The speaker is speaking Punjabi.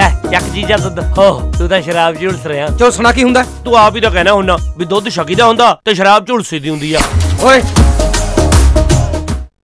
ਲੈ ਚੱਕ ਜੀਜਾ ਦੁੱਧ। ਹੋ ਤੂੰ ਤਾਂ ਸ਼ਰਾਬ ਝੁਲਸ ਰਿਹਾ। ਝੁਲਸਣਾ ਕੀ ਹੁੰਦਾ? ਤੂੰ ਆਪ ਹੀ ਤਾਂ ਕਹਿਣਾ ਹੁੰਨਾ ਵੀ ਦੁੱਧ ਛਕੀਦਾ ਹੁੰਦਾ ਤੇ ਸ਼ਰਾਬ ਝੁਲਸੀ ਦੀ ਹੁੰਦੀ ਆ। ਓਏ